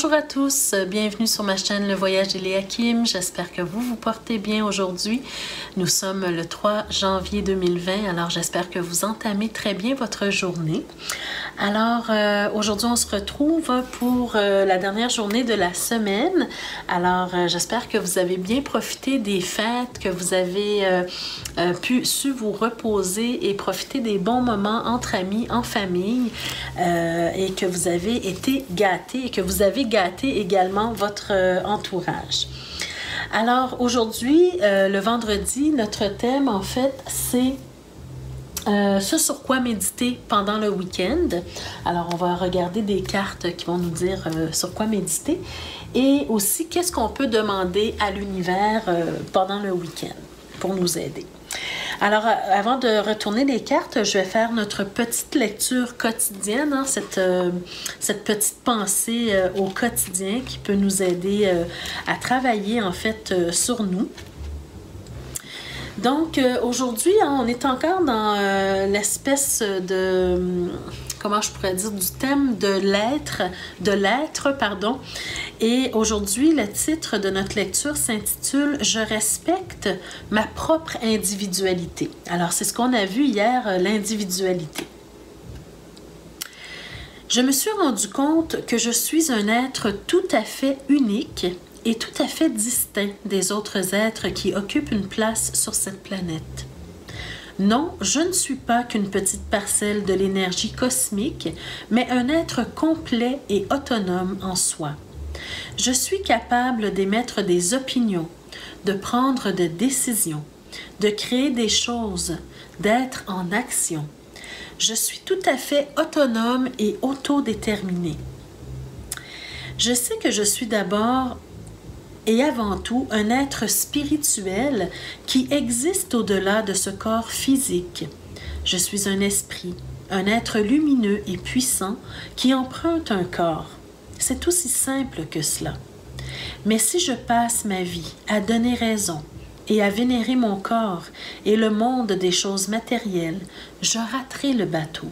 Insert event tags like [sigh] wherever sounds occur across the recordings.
Bonjour à tous, bienvenue sur ma chaîne Le Voyage d'Eléa Kim. J'espère que vous vous portez bien aujourd'hui. Nous sommes le 3 janvier 2020, alors j'espère que vous entamez très bien votre journée. Alors euh, aujourd'hui, on se retrouve pour euh, la dernière journée de la semaine. Alors euh, j'espère que vous avez bien profité des fêtes, que vous avez pu su vous reposer et profiter des bons moments entre amis, en famille et que vous avez été gâtés et que vous avez gâté également votre entourage. Alors aujourd'hui, le vendredi, notre thème en fait, c'est euh, ce sur quoi méditer pendant le week-end. Alors, on va regarder des cartes qui vont nous dire sur quoi méditer et aussi qu'est-ce qu'on peut demander à l'univers pendant le week-end pour nous aider. Alors, euh, avant de retourner les cartes, je vais faire notre petite lecture quotidienne, hein, cette, euh, petite pensée euh, au quotidien qui peut nous aider à travailler en fait sur nous. Donc aujourd'hui, hein, on est encore dans l'espèce de comment je pourrais dire, du thème de l'être, de l'être, pardon. Et aujourd'hui, le titre de notre lecture s'intitule Je respecte ma propre individualité. Alors, c'est ce qu'on a vu hier, euh, l'individualité. Je me suis rendu compte que je suis un être tout à fait unique et tout à fait distinct des autres êtres qui occupent une place sur cette planète. Non, je ne suis pas qu'une petite parcelle de l'énergie cosmique, mais un être complet et autonome en soi. Je suis capable d'émettre des opinions, de prendre des décisions, de créer des choses, d'être en action. Je suis tout à fait autonome et autodéterminé. Je sais que je suis d'abord et avant tout un être spirituel qui existe au-delà de ce corps physique. Je suis un esprit, un être lumineux et puissant qui emprunte un corps. C'est aussi simple que cela. Mais si je passe ma vie à donner raison et à vénérer mon corps et le monde des choses matérielles, je raterai le bateau.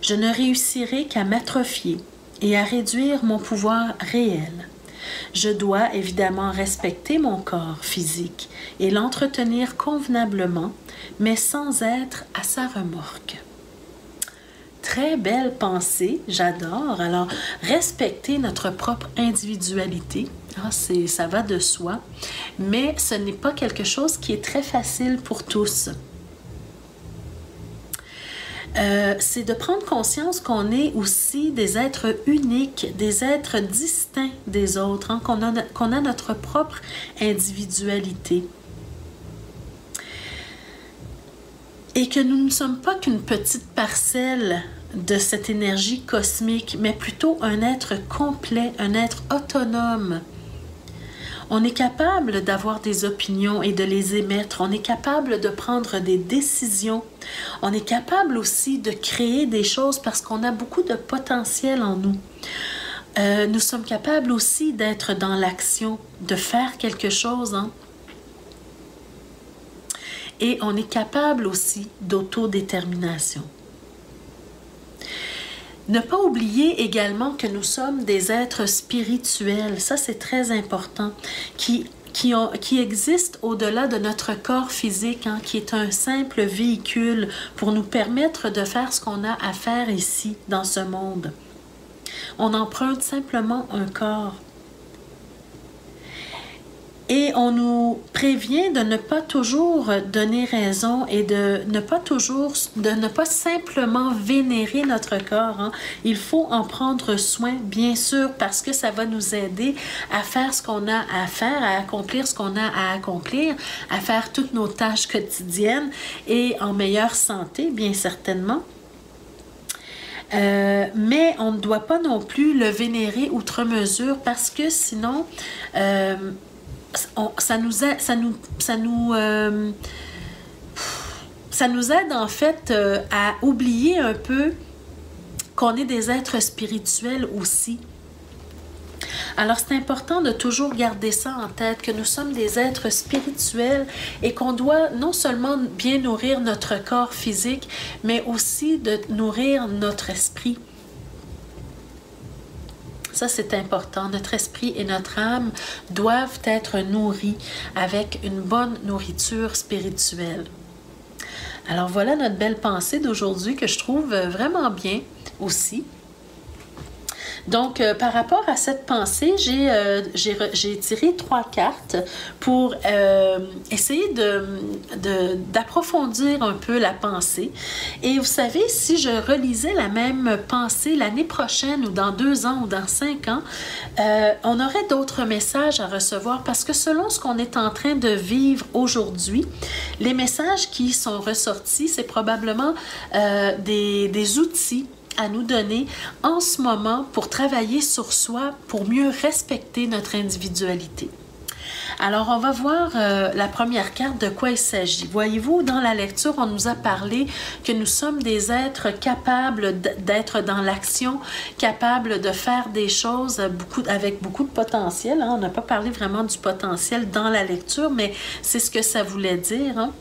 Je ne réussirai qu'à m'atrophier et à réduire mon pouvoir réel. Je dois évidemment respecter mon corps physique et l'entretenir convenablement, mais sans être à sa remorque. Très belle pensée, j'adore. Alors, respecter notre propre individualité, ah, ça va de soi, mais ce n'est pas quelque chose qui est très facile pour tous. Euh, c'est de prendre conscience qu'on est aussi des êtres uniques, des êtres distincts des autres, hein, qu'on a, a notre propre individualité. Et que nous ne sommes pas qu'une petite parcelle de cette énergie cosmique, mais plutôt un être complet, un être autonome, on est capable d'avoir des opinions et de les émettre. On est capable de prendre des décisions. On est capable aussi de créer des choses parce qu'on a beaucoup de potentiel en nous. Euh, nous sommes capables aussi d'être dans l'action, de faire quelque chose. Hein. Et on est capable aussi d'autodétermination. Ne pas oublier également que nous sommes des êtres spirituels, ça c'est très important, qui, qui, existent au-delà de notre corps physique, hein, qui est un simple véhicule pour nous permettre de faire ce qu'on a à faire ici, dans ce monde. On emprunte simplement un corps. Et on nous prévient de ne pas toujours donner raison et de ne pas toujours, de ne pas simplement vénérer notre corps. Hein. Il faut en prendre soin, bien sûr, parce que ça va nous aider à faire ce qu'on a à faire, à accomplir ce qu'on a à accomplir, à faire toutes nos tâches quotidiennes et en meilleure santé, bien certainement. Euh, mais on ne doit pas non plus le vénérer outre mesure parce que sinon, euh, ça nous aide, ça nous, ça nous, euh, ça nous aide en fait euh, à oublier un peu qu'on est des êtres spirituels aussi. Alors c'est important de toujours garder ça en tête, que nous sommes des êtres spirituels et qu'on doit non seulement bien nourrir notre corps physique, mais aussi de nourrir notre esprit. Ça, c'est important. Notre esprit et notre âme doivent être nourris avec une bonne nourriture spirituelle. Alors voilà notre belle pensée d'aujourd'hui que je trouve vraiment bien aussi. Donc, euh, par rapport à cette pensée, j'ai euh, tiré trois cartes pour euh, essayer d'approfondir de, un peu la pensée. Et vous savez, si je relisais la même pensée l'année prochaine ou dans deux ans ou dans cinq ans, on aurait d'autres messages à recevoir parce que selon ce qu'on est en train de vivre aujourd'hui, les messages qui sont ressortis, c'est probablement des, des outils à nous donner en ce moment pour travailler sur soi, pour mieux respecter notre individualité. Alors, on va voir euh, la première carte de quoi il s'agit. Voyez-vous, dans la lecture, on nous a parlé que nous sommes des êtres capables d'être dans l'action, capables de faire des choses avec beaucoup de potentiel. Hein. On n'a pas parlé vraiment du potentiel dans la lecture, mais c'est ce que ça voulait dire. Hein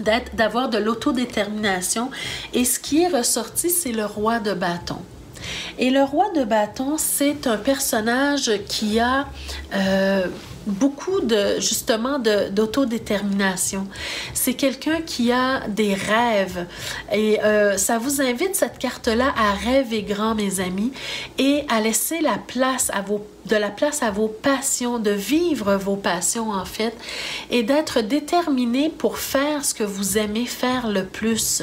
d'avoir de l'autodétermination. Et ce qui est ressorti, c'est le roi de bâton. Et le roi de bâton, c'est un personnage qui a euh, beaucoup de justement d'autodétermination. C'est quelqu'un qui a des rêves et euh, ça vous invite cette carte-là à rêver grand, mes amis, et à laisser la place à vos de la place à vos passions, de vivre vos passions en fait, et d'être déterminé pour faire ce que vous aimez faire le plus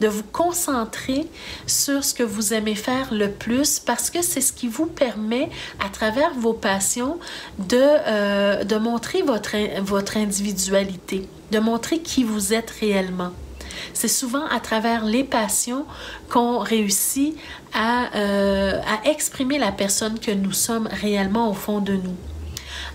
de vous concentrer sur ce que vous aimez faire le plus parce que c'est ce qui vous permet, à travers vos passions, de, euh, de montrer votre, votre individualité, de montrer qui vous êtes réellement. C'est souvent à travers les passions qu'on réussit à, euh, à exprimer la personne que nous sommes réellement au fond de nous.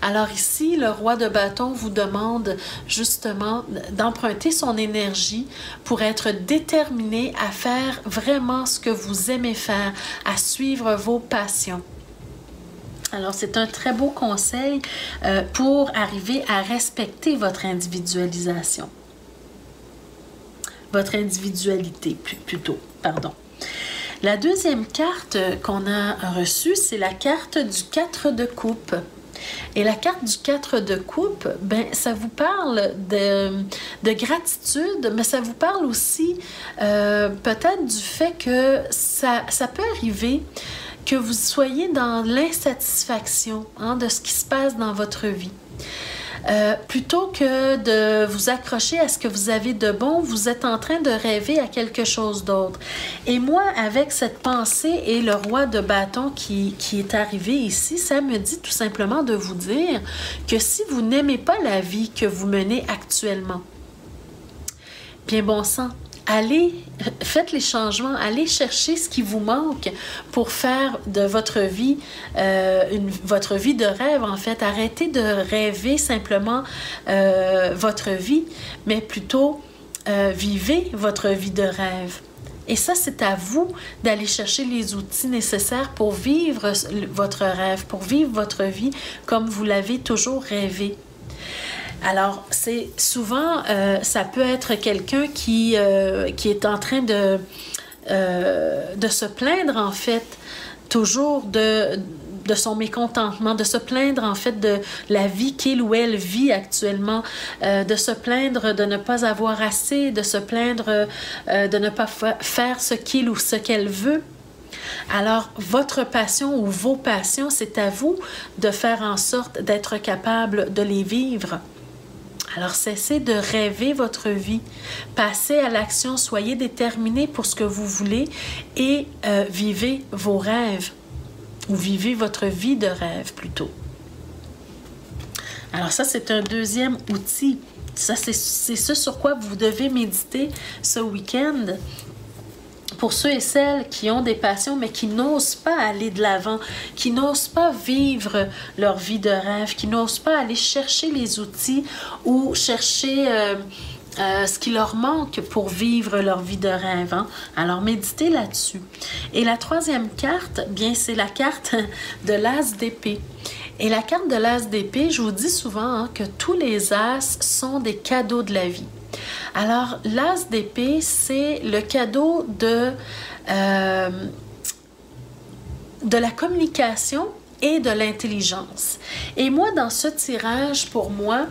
Alors ici, le roi de bâton vous demande justement d'emprunter son énergie pour être déterminé à faire vraiment ce que vous aimez faire, à suivre vos passions. Alors, c'est un très beau conseil euh, pour arriver à respecter votre individualisation. Votre individualité, plutôt, pardon. La deuxième carte qu'on a reçue, c'est la carte du 4 de coupe. Et la carte du 4 de coupe, ben, ça vous parle de, de gratitude, mais ça vous parle aussi euh, peut-être du fait que ça, ça peut arriver que vous soyez dans l'insatisfaction hein, de ce qui se passe dans votre vie. Euh, plutôt que de vous accrocher à ce que vous avez de bon, vous êtes en train de rêver à quelque chose d'autre. Et moi, avec cette pensée et le roi de bâton qui, qui est arrivé ici, ça me dit tout simplement de vous dire que si vous n'aimez pas la vie que vous menez actuellement, bien bon sang, allez, faites les changements, allez chercher ce qui vous manque pour faire de votre vie euh, votre vie de rêve, en fait. Arrêtez de rêver simplement euh, votre vie, mais plutôt euh, vivez votre vie de rêve. Et ça, c'est à vous d'aller chercher les outils nécessaires pour vivre votre rêve, pour vivre votre vie comme vous l'avez toujours rêvé. Alors, c'est souvent, euh, ça peut être quelqu'un qui, euh, qui est en train de, euh, de se plaindre, en fait, toujours de, de son mécontentement, de se plaindre en fait de la vie qu'il ou elle vit actuellement, de se plaindre de ne pas avoir assez, de se plaindre de ne pas faire ce qu'il ou ce qu'elle veut. Alors, votre passion ou vos passions, c'est à vous de faire en sorte d'être capable de les vivre. Alors cessez de rêver votre vie, passez à l'action, soyez déterminé pour ce que vous voulez et euh, vivez vos rêves ou vivez votre vie de rêve plutôt. Alors ça, c'est un deuxième outil. Ça, c'est ce sur quoi vous devez méditer ce week-end pour ceux et celles qui ont des passions mais qui n'osent pas aller de l'avant, qui n'osent pas vivre leur vie de rêve, qui n'osent pas aller chercher les outils ou chercher euh, euh, ce qui leur manque pour vivre leur vie de rêve. Hein. Alors méditez là-dessus. Et la troisième carte, bien c'est la carte [laughs] de l'as d'épée. Et la carte de l'as d'épée, je vous dis souvent hein, que tous les as sont des cadeaux de la vie. Alors, l'as d'épée, c'est le cadeau de, euh, de la communication et de l'intelligence. Et moi, dans ce tirage, pour moi,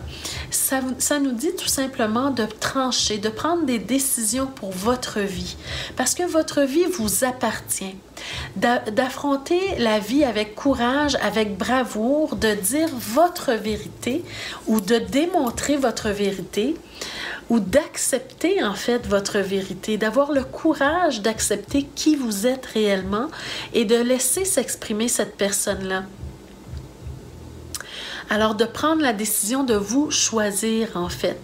ça, ça, nous dit tout simplement de trancher, de prendre des décisions pour votre vie, parce que votre vie vous appartient. D'affronter la vie avec courage, avec bravoure, de dire votre vérité ou de démontrer votre vérité ou d'accepter en fait votre vérité, d'avoir le courage d'accepter qui vous êtes réellement et de laisser s'exprimer cette personne-là. Alors de prendre la décision de vous choisir en fait.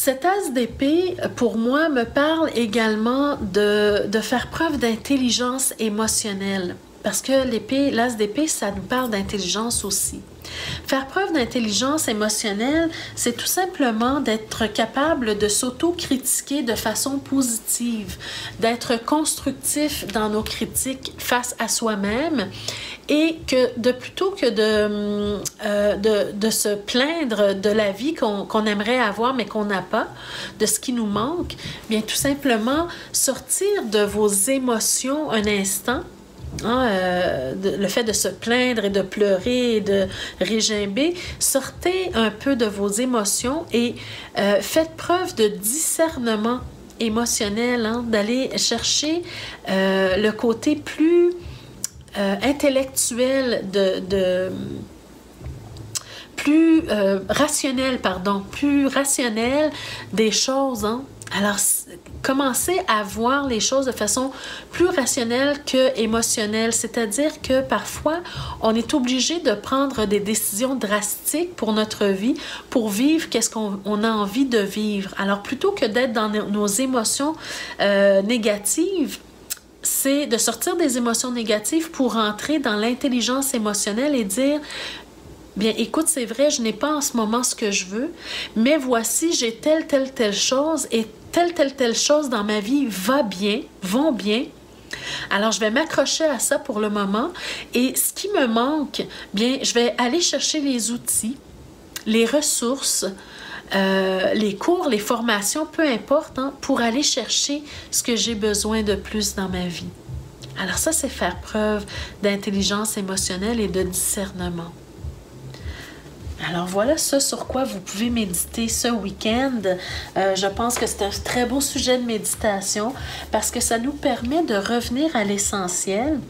Cet as d'épée, pour moi, me parle également de, de faire preuve d'intelligence émotionnelle. Parce que l'épée, l'as d'épée, ça nous parle d'intelligence aussi. Faire preuve d'intelligence émotionnelle, c'est tout simplement d'être capable de s'auto-critiquer de façon positive, d'être constructif dans nos critiques face à soi-même et que de plutôt que de, euh, de, de, se plaindre de la vie qu'on aimerait avoir mais qu'on n'a pas, de ce qui nous manque, bien tout simplement sortir de vos émotions un instant Hein, euh, le fait de se plaindre et de pleurer et de régimber, sortez un peu de vos émotions et euh, faites preuve de discernement émotionnel, hein, d'aller chercher euh, le côté plus intellectuel de, plus rationnel, pardon, plus rationnel des choses. Hein. Alors, commencer à voir les choses de façon plus rationnelle que émotionnelle, c'est-à-dire que parfois, on est obligé de prendre des décisions drastiques pour notre vie, pour vivre qu'est-ce qu'on a envie de vivre. Alors, plutôt que d'être dans nos émotions euh, négatives, c'est de sortir des émotions négatives pour entrer dans l'intelligence émotionnelle et dire Bien, écoute, c'est vrai, je n'ai pas en ce moment ce que je veux, mais voici, j'ai telle, telle, telle chose et telle, telle, telle chose dans ma vie va bien, vont bien. Alors, je vais m'accrocher à ça pour le moment. Et ce qui me manque, bien, je vais aller chercher les outils, les ressources, euh, les cours, les formations, peu importe, hein, pour aller chercher ce que j'ai besoin de plus dans ma vie. Alors ça, c'est faire preuve d'intelligence émotionnelle et de discernement. Alors voilà ce sur quoi vous pouvez méditer ce week-end. Euh, je pense que c'est un très beau sujet de méditation parce que ça nous permet de revenir à l'essentiel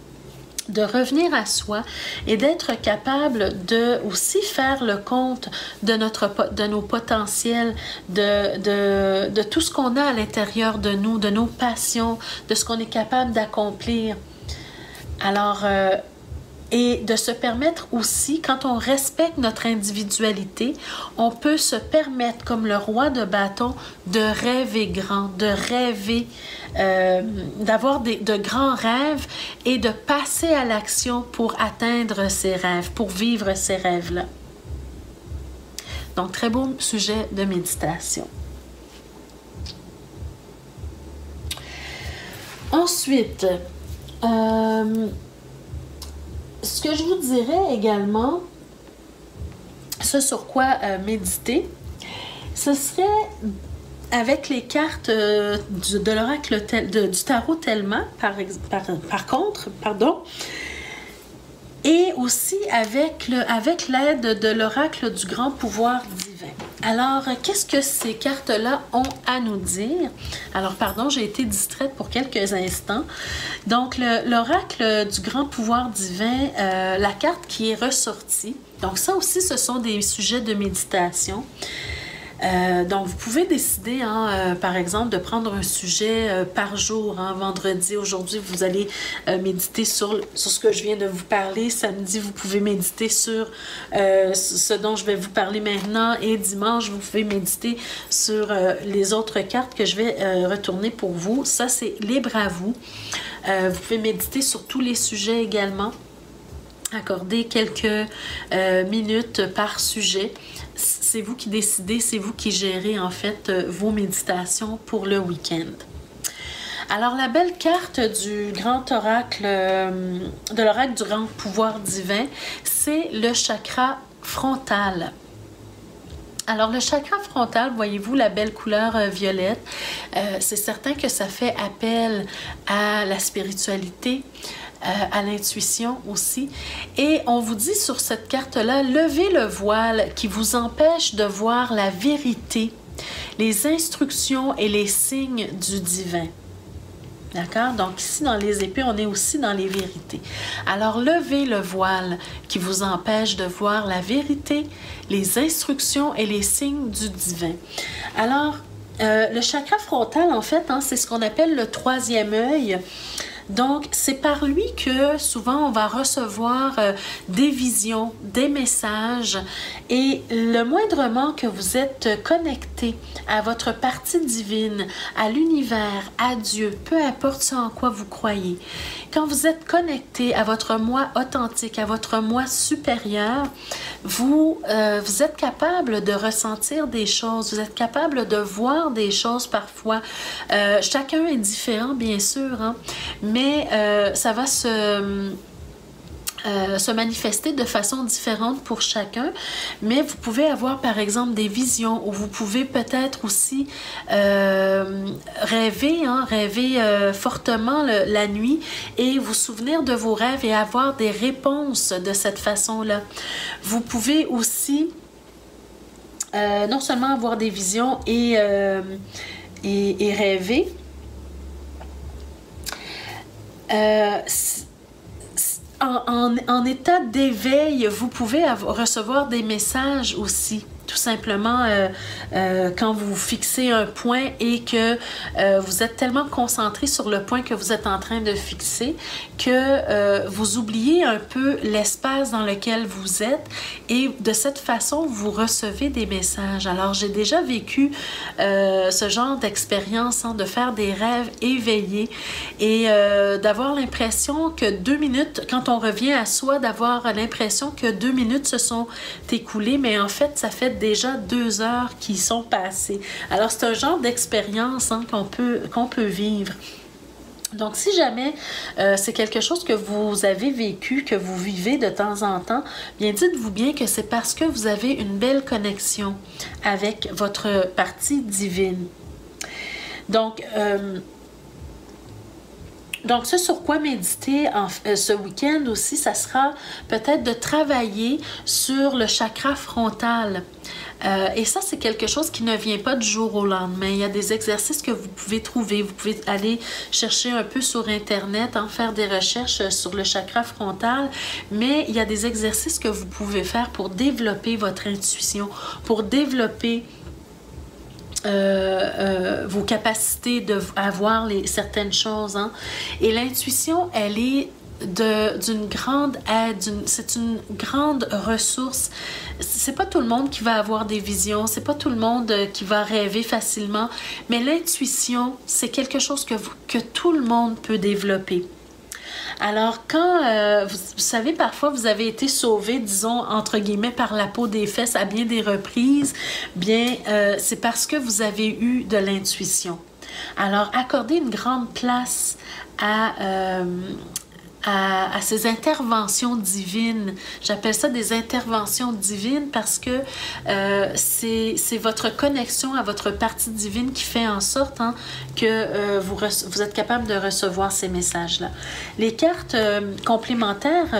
de revenir à soi et d'être capable de aussi faire le compte de, notre, de nos potentiels, de, tout ce qu'on a à l'intérieur de nous, de nos passions, de ce qu'on est capable d'accomplir. Alors, euh, et de se permettre aussi, quand on respecte notre individualité, on peut se permettre, comme le roi de bâton, de rêver grand, de rêver, euh, d'avoir de grands rêves et de passer à l'action pour atteindre ces rêves, pour vivre ces rêves-là. Donc, très beau sujet de méditation. Ensuite, euh, ce que je vous dirais également, ce sur quoi euh, méditer, ce serait avec les cartes euh, de l'oracle du tarot tellement, par, contre, pardon, et aussi avec l'aide de l'oracle du grand pouvoir divin. Alors, qu'est-ce que ces cartes-là ont à nous dire? Alors, pardon, j'ai été distraite pour quelques instants. Donc, l'oracle du grand pouvoir divin, euh, la carte qui est ressortie. Donc, ça aussi, ce sont des sujets de méditation. Euh, donc, vous pouvez décider, hein, euh, par exemple, de prendre un sujet euh, par jour. Hein. vendredi, aujourd'hui, vous allez méditer sur, sur ce que je viens de vous parler. Samedi, vous pouvez méditer sur ce dont je vais vous parler maintenant. Et dimanche, vous pouvez méditer sur les autres cartes que je vais retourner pour vous. Ça, c'est libre à vous. vous pouvez méditer sur tous les sujets également accorder quelques minutes par sujet c'est vous qui décidez, c'est vous qui gérez en fait euh, vos méditations pour le week-end. Alors, la belle carte du grand oracle, euh, de l'oracle du grand pouvoir divin, c'est le chakra frontal. Alors, le chakra frontal, voyez-vous la belle couleur euh, violette, c'est certain que ça fait appel à la spiritualité, à l'intuition aussi. Et on vous dit sur cette carte-là, levez le voile qui vous empêche de voir la vérité, les instructions et les signes du divin. D'accord? Donc ici, dans les épées, on est aussi dans les vérités. Alors, levez le voile qui vous empêche de voir la vérité, les instructions et les signes du divin. Alors, euh, le chakra frontal, en fait, hein, c'est ce qu'on appelle le troisième œil. Donc, c'est par lui que souvent on va recevoir euh, des visions, des messages. Et le moindrement que vous êtes connecté à votre partie divine, à l'univers, à Dieu, peu importe ce en quoi vous croyez, quand vous êtes connecté à votre moi authentique, à votre moi supérieur, vous, euh, vous êtes capable de ressentir des choses, vous êtes capable de voir des choses parfois. Euh, chacun est différent, bien sûr, hein, mais euh, ça va se euh, se manifester de façon différente pour chacun, mais vous pouvez avoir par exemple des visions ou vous pouvez peut-être aussi euh, rêver, hein, rêver euh, fortement la nuit et vous souvenir de vos rêves et avoir des réponses de cette façon-là. Vous pouvez aussi non seulement avoir des visions et, et, et rêver, en, état d'éveil, vous pouvez recevoir des messages aussi tout simplement euh, euh, quand vous fixez un point et que euh, vous êtes tellement concentré sur le point que vous êtes en train de fixer que vous oubliez un peu l'espace dans lequel vous êtes et de cette façon vous recevez des messages. Alors j'ai déjà vécu ce genre d'expérience hein, de faire des rêves éveillés et d'avoir l'impression que deux minutes, quand on revient à soi, d'avoir l'impression que deux minutes se sont écoulées, mais en fait ça fait déjà deux heures qui sont passées. Alors, c'est un genre d'expérience hein, qu'on peut, qu'on peut vivre. Donc, si jamais euh, c'est quelque chose que vous avez vécu, que vous vivez de temps en temps, bien dites-vous bien que c'est parce que vous avez une belle connexion avec votre partie divine. Donc, euh, donc, ce sur quoi méditer euh, ce week-end aussi, ça sera peut-être de travailler sur le chakra frontal. Euh, et ça, c'est quelque chose qui ne vient pas du jour au lendemain. Il y a des exercices que vous pouvez trouver. Vous pouvez aller chercher un peu sur Internet, en faire des recherches sur le chakra frontal, mais il y a des exercices que vous pouvez faire pour développer votre intuition, pour développer euh, euh, vos capacités de certaines choses. Hein. Et l'intuition, elle est d'une grande aide, c'est une grande ressource. C'est pas tout le monde qui va avoir des visions, c'est pas tout le monde euh, qui va rêver facilement, mais l'intuition, c'est quelque chose que tout le monde peut développer. Alors, quand euh, vous, savez, parfois vous avez été sauvé, disons, entre guillemets, par la peau des fesses à bien des reprises, bien, euh, c'est parce que vous avez eu de l'intuition. Alors, accordez une grande place à, euh, à, ces interventions divines. J'appelle ça des interventions divines parce que euh, c'est votre connexion à votre partie divine qui fait en sorte hein, que euh, vous, êtes capable de recevoir ces messages-là. Les cartes euh, complémentaires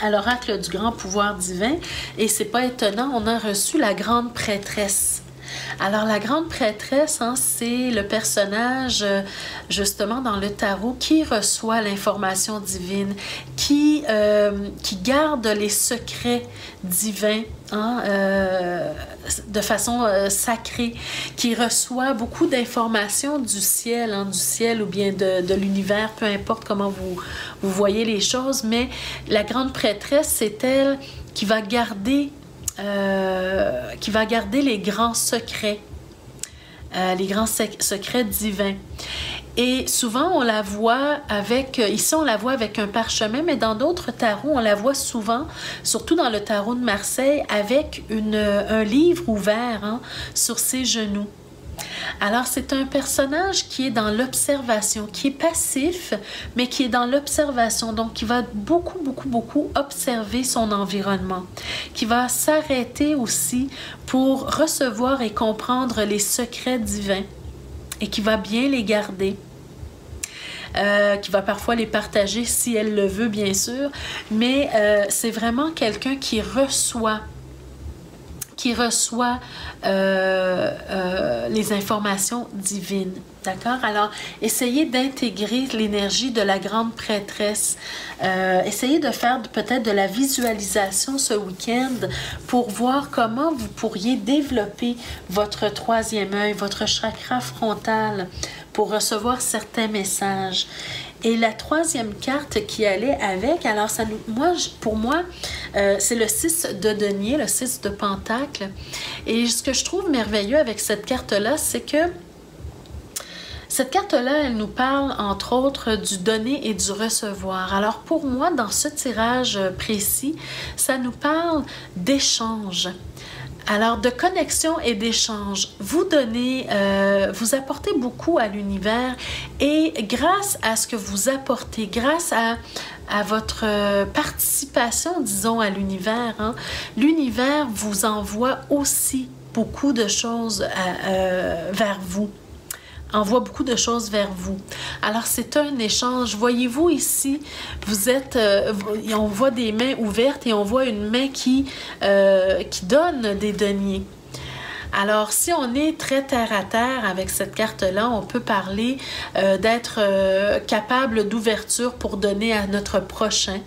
à l'oracle du grand pouvoir divin, et c'est pas étonnant, on a reçu la grande prêtresse. Alors, la grande prêtresse, hein, c'est le personnage, euh, justement, dans le tarot, qui reçoit l'information divine, qui, euh, qui garde les secrets divins hein, euh, de façon sacrée, qui reçoit beaucoup d'informations du ciel, hein, du ciel ou bien de, de l'univers, peu importe comment vous, vous voyez les choses, mais la grande prêtresse, c'est elle qui va garder euh, qui va garder les grands secrets, euh, les grands secrets divins. Et souvent, on la voit avec, euh, ici, on la voit avec un parchemin, mais dans d'autres tarots, on la voit souvent, surtout dans le tarot de Marseille, avec un livre ouvert hein, sur ses genoux. Alors, c'est un personnage qui est dans l'observation, qui est passif, mais qui est dans l'observation, donc qui va beaucoup, beaucoup, beaucoup observer son environnement, qui va s'arrêter aussi pour recevoir et comprendre les secrets divins et qui va bien les garder. euh, qui va parfois les partager si elle le veut, bien sûr, mais euh, c'est vraiment quelqu'un qui reçoit qui reçoit euh, euh, les informations divines. D'accord? Alors, essayez d'intégrer l'énergie de la grande prêtresse. Euh, essayez de faire peut-être de la visualisation ce week-end pour voir comment vous pourriez développer votre troisième œil, votre chakra frontal pour recevoir certains messages. Et la troisième carte qui allait avec, alors ça nous, moi, pour moi, euh, c'est le 6 de denier, le 6 de pentacle. Et ce que je trouve merveilleux avec cette carte-là, c'est que cette carte-là, elle nous parle entre autres du donner et du recevoir. Alors pour moi, dans ce tirage précis, ça nous parle d'échange. Alors, de connexion et d'échange, vous donnez, euh, vous apportez beaucoup à l'univers et grâce à ce que vous apportez, grâce à, votre participation, disons, à l'univers, hein, l'univers vous envoie aussi beaucoup de choses euh, vers vous envoie beaucoup de choses vers vous. Alors, c'est un échange. Voyez-vous ici, vous êtes, euh, on voit des mains ouvertes et on voit une main qui, euh, qui donne des deniers. Alors, si on est très terre à terre avec cette carte-là, on peut parler euh, d'être euh, capable d'ouverture pour donner à notre prochain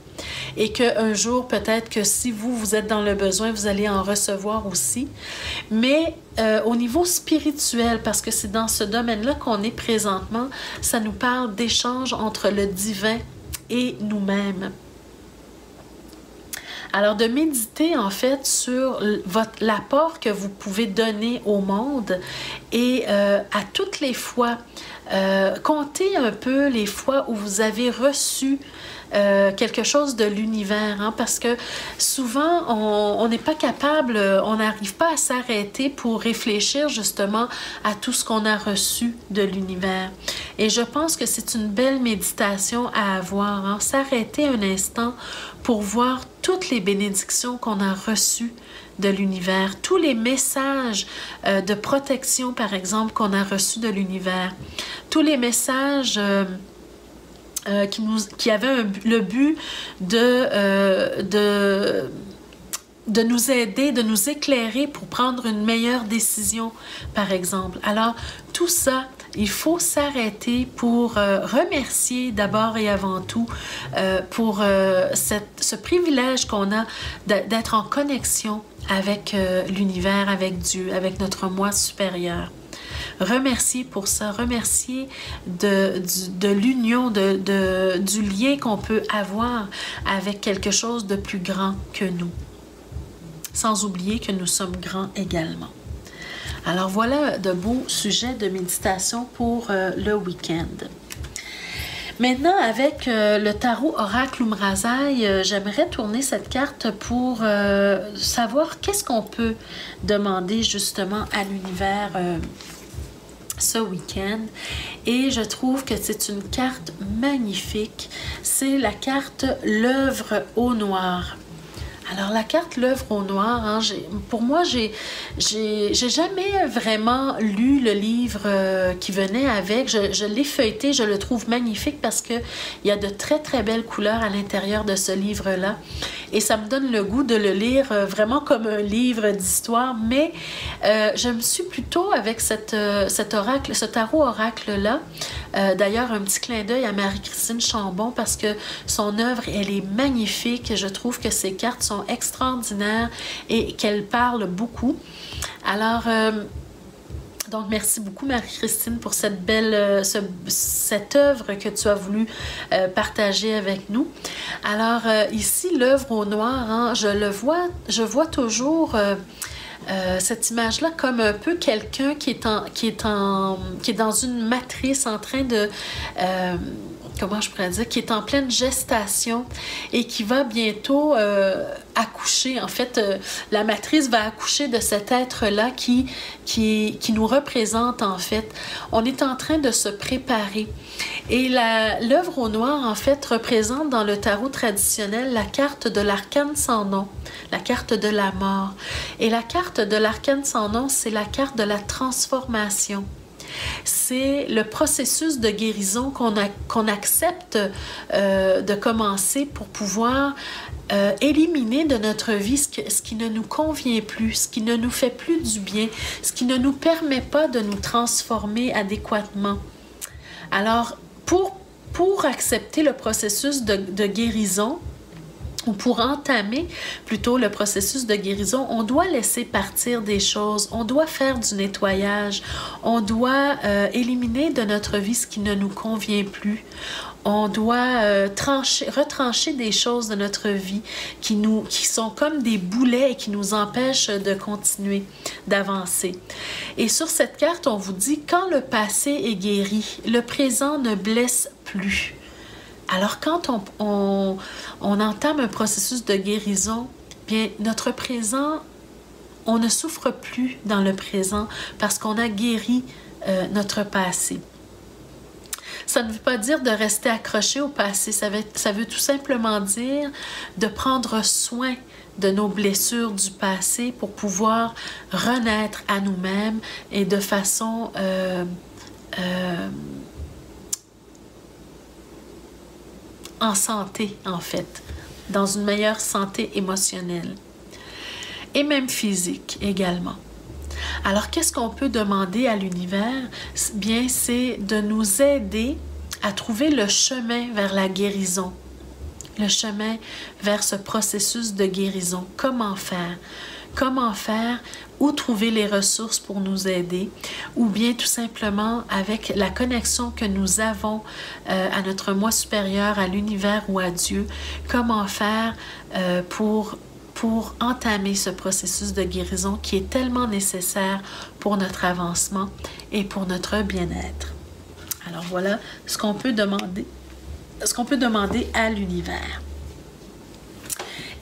et qu'un jour, peut-être que si vous, vous êtes dans le besoin, vous allez en recevoir aussi. Mais euh, au niveau spirituel, parce que c'est dans ce domaine-là qu'on est présentement, ça nous parle d'échange entre le divin et nous-mêmes. Alors, de méditer en fait sur l'apport que vous pouvez donner au monde et euh, à toutes les fois, euh, comptez un peu les fois où vous avez reçu euh, quelque chose de l'univers, hein, parce que souvent, on n'est pas capable, on n'arrive pas à s'arrêter pour réfléchir justement à tout ce qu'on a reçu de l'univers. Et je pense que c'est une belle méditation à avoir, hein, s'arrêter un instant pour voir toutes les bénédictions qu'on a reçues de l'univers, tous les messages euh, de protection, par exemple, qu'on a reçus de l'univers, tous les messages... Euh, euh, qui, nous, qui avait le but de, euh, de, de nous aider, de nous éclairer pour prendre une meilleure décision, par exemple. Alors, tout ça, il faut s'arrêter pour euh, remercier d'abord et avant tout pour ce privilège qu'on a d'être en connexion avec l'univers, avec Dieu, avec notre moi supérieur remercier pour ça, remercier de, de, l'union, de, de, du lien qu'on peut avoir avec quelque chose de plus grand que nous. Sans oublier que nous sommes grands également. Alors voilà de beaux sujets de méditation pour euh, le week-end. Maintenant, avec euh, le tarot Oracle Umrazai, euh, j'aimerais tourner cette carte pour savoir qu'est-ce qu'on peut demander justement à l'univers ce week-end et je trouve que c'est une carte magnifique. C'est la carte L'œuvre au noir. Alors, la carte L'œuvre au noir, hein, pour moi, j'ai, j'ai, jamais vraiment lu le livre euh, qui venait avec. Je, l'ai feuilleté, je le trouve magnifique parce qu'il y a de très, très belles couleurs à l'intérieur de ce livre-là. Et ça me donne le goût de le lire euh, vraiment comme un livre d'histoire. Mais euh, je me suis plutôt avec cet oracle, ce tarot oracle-là. d'ailleurs, un petit clin d'œil à Marie-Christine Chambon parce que son œuvre, elle est magnifique. Je trouve que ses cartes sont extraordinaire et qu'elle parle beaucoup. Alors, euh, donc, merci beaucoup, Marie-Christine, pour cette belle, euh, cette œuvre que tu as voulu euh, partager avec nous. Alors, ici, l'œuvre au noir, hein, je le vois, je vois toujours cette image-là comme un peu quelqu'un qui est en, qui est en, qui est dans une matrice en train de comment je pourrais dire, qui est en pleine gestation et qui va bientôt euh, accoucher. En fait, euh, la matrice va accoucher de cet être-là qui, qui, qui, nous représente, en fait. On est en train de se préparer. Et l'œuvre au noir, en fait, représente dans le tarot traditionnel la carte de l'arcane sans nom, la carte de la mort. Et la carte de l'arcane sans nom, c'est la carte de la transformation. C'est le processus de guérison qu'on accepte euh, de commencer pour pouvoir euh, éliminer de notre vie ce, qui ne nous convient plus, ce qui ne nous fait plus du bien, ce qui ne nous permet pas de nous transformer adéquatement. Alors, pour, accepter le processus de guérison, ou pour entamer plutôt le processus de guérison, on doit laisser partir des choses, on doit faire du nettoyage, on doit euh, éliminer de notre vie ce qui ne nous convient plus. On doit euh, trancher, retrancher des choses de notre vie qui, nous, qui sont comme des boulets et qui nous empêchent de continuer, d'avancer. Et sur cette carte, on vous dit, quand le passé est guéri, le présent ne blesse plus. Alors quand on, entame un processus de guérison, bien notre présent, on ne souffre plus dans le présent parce qu'on a guéri euh, notre passé. Ça ne veut pas dire de rester accroché au passé, ça veut, ça veut tout simplement dire de prendre soin de nos blessures du passé pour pouvoir renaître à nous-mêmes et de façon euh, euh, en santé, en fait, dans une meilleure santé émotionnelle et même physique également. Alors, qu'est-ce qu'on peut demander à l'univers? Bien, c'est de nous aider à trouver le chemin vers la guérison, le chemin vers ce processus de guérison. Comment faire? Comment faire où trouver les ressources pour nous aider, ou bien tout simplement avec la connexion que nous avons euh, à notre moi supérieur, à l'univers ou à Dieu, comment faire euh, pour pour entamer ce processus de guérison qui est tellement nécessaire pour notre avancement et pour notre bien-être. Alors voilà ce qu'on peut demander, ce qu'on peut demander à l'univers.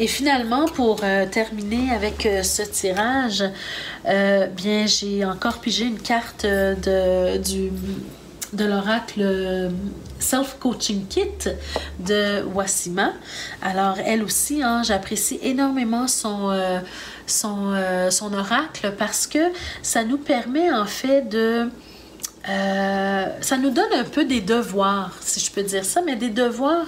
Et finalement, pour euh, terminer avec euh, ce tirage, euh, bien, j'ai encore pigé une carte de, de l'oracle Self-Coaching Kit de Wassima. Alors, elle aussi, hein, j'apprécie énormément son, son, son, oracle parce que ça nous permet en fait de... ça nous donne un peu des devoirs, si je peux dire ça, mais des devoirs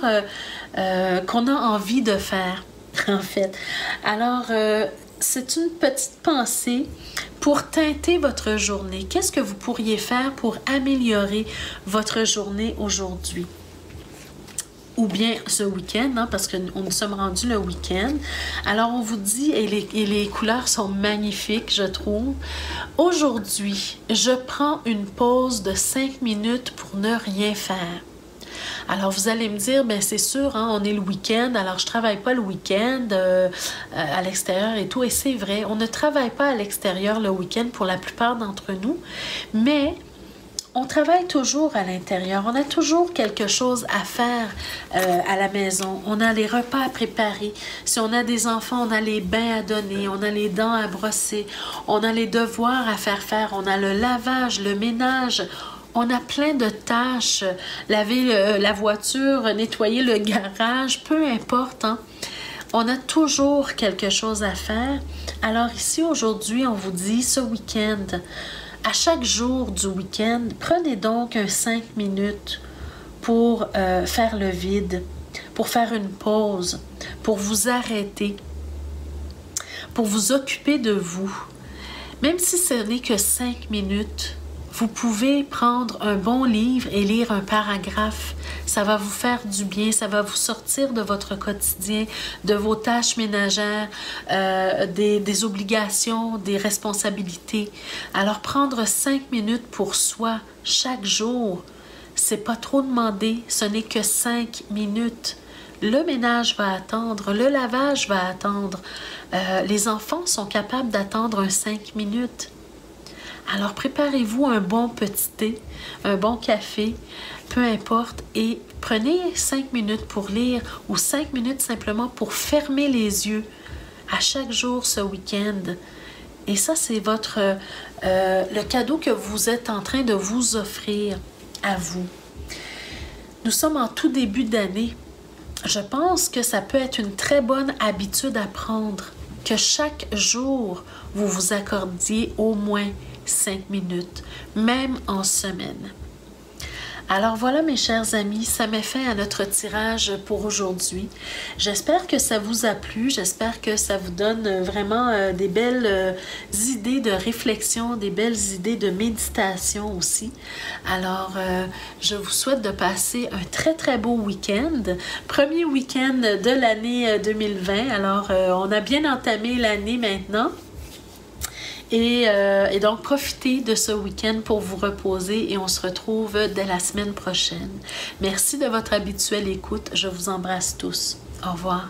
qu'on a envie de faire. [laughs] en fait. Alors, euh, c'est une petite pensée pour teinter votre journée. Qu'est-ce que vous pourriez faire pour améliorer votre journée aujourd'hui? ou bien ce week-end, hein, parce que nous sommes rendus le week-end. Alors, on vous dit, et les, et les couleurs sont magnifiques, je trouve. Aujourd'hui, je prends une pause de 5 minutes pour ne rien faire. Alors, vous allez me dire, ben c'est sûr, hein, on est le week-end, alors je travaille pas le week-end euh, euh, à l'extérieur et tout. Et c'est vrai, on ne travaille pas à l'extérieur le week-end pour la plupart d'entre nous, mais on travaille toujours à l'intérieur. On a toujours quelque chose à faire euh, à la maison. On a les repas à préparer. Si on a des enfants, on a les bains à donner, on a les dents à brosser, on a les devoirs à faire faire, on a le lavage, le ménage, on a plein de tâches, laver euh, la voiture, nettoyer le garage, peu importe. Hein. On a toujours quelque chose à faire. Alors ici, aujourd'hui, on vous dit ce week-end, à chaque jour du week-end, prenez donc un 5 minutes pour euh, faire le vide, pour faire une pause, pour vous arrêter, pour vous occuper de vous. Même si ce n'est que 5 minutes, vous pouvez prendre un bon livre et lire un paragraphe. Ça va vous faire du bien, ça va vous sortir de votre quotidien, de vos tâches ménagères, euh, des, obligations, des responsabilités. Alors prendre cinq minutes pour soi chaque jour, c'est pas trop demandé, ce n'est que cinq minutes. Le ménage va attendre, le lavage va attendre. Euh, les enfants sont capables d'attendre un cinq minutes. Alors préparez-vous un bon petit thé, un bon café, peu importe, et prenez cinq minutes pour lire ou cinq minutes simplement pour fermer les yeux à chaque jour ce week-end. Et ça, c'est votre euh, le cadeau que vous êtes en train de vous offrir à vous. Nous sommes en tout début d'année. Je pense que ça peut être une très bonne habitude à prendre, que chaque jour, vous vous accordiez au moins 5 minutes, même en semaine. Alors voilà mes chers amis, ça met fin à notre tirage pour aujourd'hui. J'espère que ça vous a plu, j'espère que ça vous donne vraiment euh, des belles euh, idées de réflexion, des belles idées de méditation aussi. Alors euh, je vous souhaite de passer un très très beau week-end, premier week-end de l'année 2020. Alors on a bien entamé l'année maintenant. Euh, et, donc, profitez de ce week-end pour vous reposer et on se retrouve dès la semaine prochaine. Merci de votre habituelle écoute. Je vous embrasse tous. Au revoir.